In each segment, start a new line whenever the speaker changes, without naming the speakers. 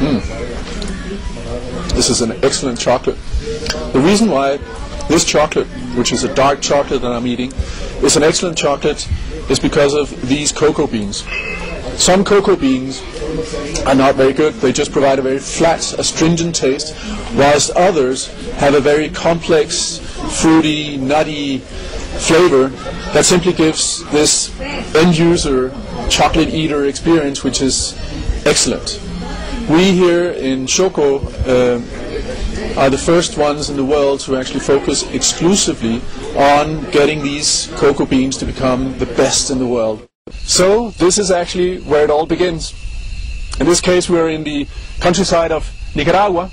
Hmm. This is an excellent chocolate. The reason why this chocolate, which is a dark chocolate that I'm eating, is an excellent chocolate is because of these cocoa beans. Some cocoa beans are not very good. They just provide a very flat, astringent taste, whilst others have a very complex, fruity, nutty flavor that simply gives this end user chocolate eater experience, which is excellent. We here in XOCO uh, are the first ones in the world to actually focus exclusively on getting these cocoa beans to become the best in the world. So this is actually where it all begins. In this case we're in the countryside of Nicaragua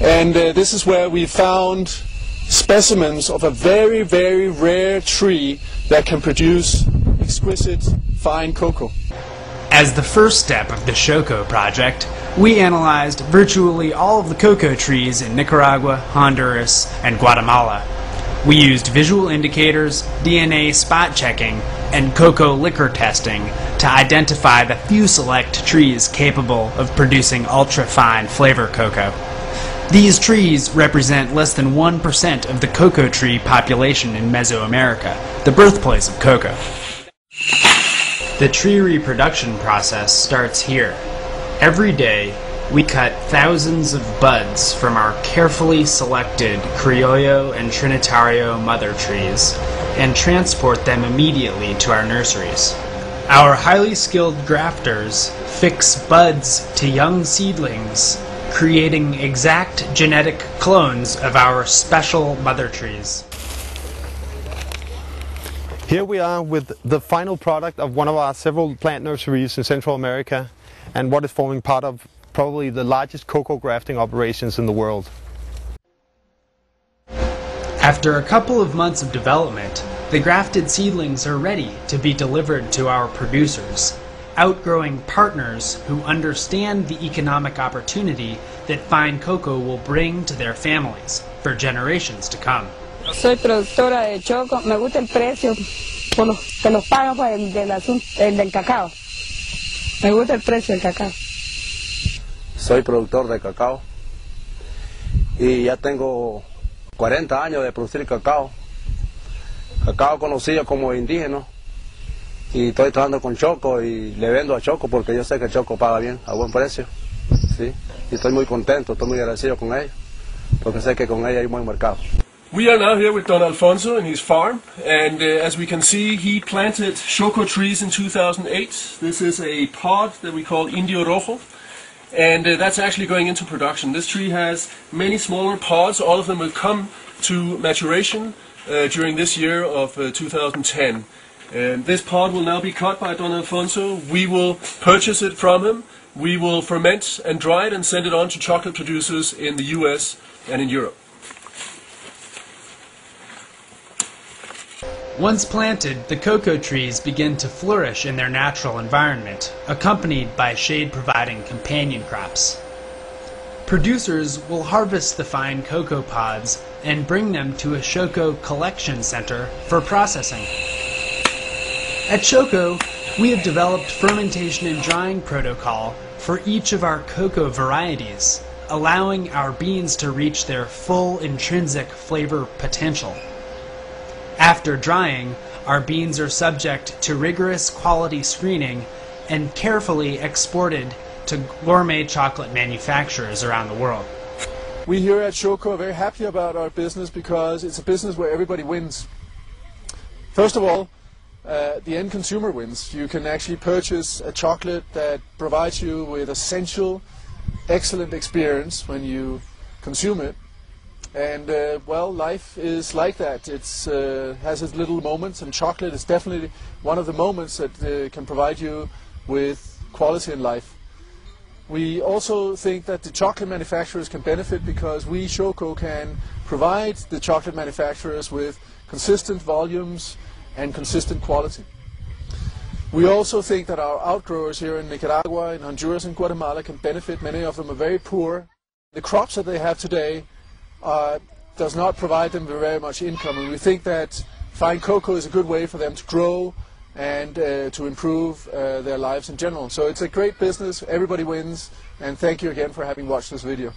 and uh, this is where we found specimens of a very very rare tree that can produce exquisite fine cocoa.
As the first step of the XOCO project, we analyzed virtually all of the cocoa trees in Nicaragua, Honduras, and Guatemala. We used visual indicators, DNA spot checking, and cocoa liquor testing to identify the few select trees capable of producing ultra-fine flavor cocoa. These trees represent less than 1% of the cocoa tree population in Mesoamerica, the birthplace of cocoa. The tree reproduction process starts here. Every day, we cut thousands of buds from our carefully selected Criollo and Trinitario mother trees and transport them immediately to our nurseries. Our highly skilled grafters fix buds to young seedlings, creating exact genetic clones of our special mother trees.
Here we are with the final product of one of our several plant nurseries in Central America and what is forming part of probably the largest cocoa grafting operations in the world.
After a couple of months of development, the grafted seedlings are ready to be delivered to our producers, outgrowing partners who understand the economic opportunity that fine cocoa will bring to their families for generations to come.
Soy productora de choco, me gusta el precio por lo que nos pagan por el del, asun- el del cacao. Me gusta el precio del cacao.
Soy productor de cacao y ya tengo 40 años de producir cacao. Cacao conocido como indígena y estoy trabajando con Choco y le vendo a Choco porque yo sé que Choco paga bien, a buen precio. ¿sí? Y estoy muy contento, estoy muy agradecido con ellos porque sé que con ella hay buen mercado.
We are now here with Don Alfonso in his farm, and uh, as we can see, he planted XOCO trees in 2008. This is a pod that we call Indio Rojo, and uh, that's actually going into production. This tree has many smaller pods, all of them will come to maturation uh, during this year of uh, 2010. And this pod will now be cut by Don Alfonso. We will purchase it from him. We will ferment and dry it and send it on to chocolate producers in the US and in Europe.
Once planted, the cocoa trees begin to flourish in their natural environment, accompanied by shade-providing companion crops. Producers will harvest the fine cocoa pods and bring them to a XOCO collection center for processing. At XOCO, we have developed fermentation and drying protocol for each of our cocoa varieties, allowing our beans to reach their full intrinsic flavor potential. After drying, our beans are subject to rigorous quality screening and carefully exported to gourmet chocolate manufacturers around the world.
We here at XOCO are very happy about our business because it's a business where everybody wins. First of all, uh, the end consumer wins. You can actually purchase a chocolate that provides you with essential, excellent experience when you consume it. And uh, well, life is like that. It uh, has its little moments, and chocolate is definitely one of the moments that uh, can provide you with quality in life. We also think that the chocolate manufacturers can benefit because we, XOCO, can provide the chocolate manufacturers with consistent volumes and consistent quality. We also think that our outgrowers here in Nicaragua, in Honduras and Guatemala can benefit. Many of them are very poor. The crops that they have today uh, does not provide them with very much income and we think that fine cocoa is a good way for them to grow and uh, to improve uh, their lives in general. So it's a great business, everybody wins, and thank you again for having watched this video.